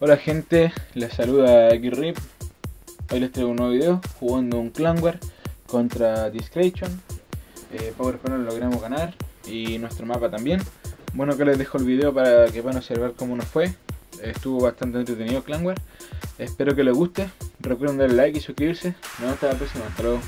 Hola gente, les saluda Xrip. Hoy les traigo un nuevo video jugando un Clanware contra Discretion. Eh, Power logramos ganar y nuestro mapa también. Bueno, que les dejo el video para que puedan observar cómo nos fue. Estuvo bastante entretenido Clanware. Espero que les guste. Recuerden darle like y suscribirse. Nos vemos hasta la próxima. Hasta luego.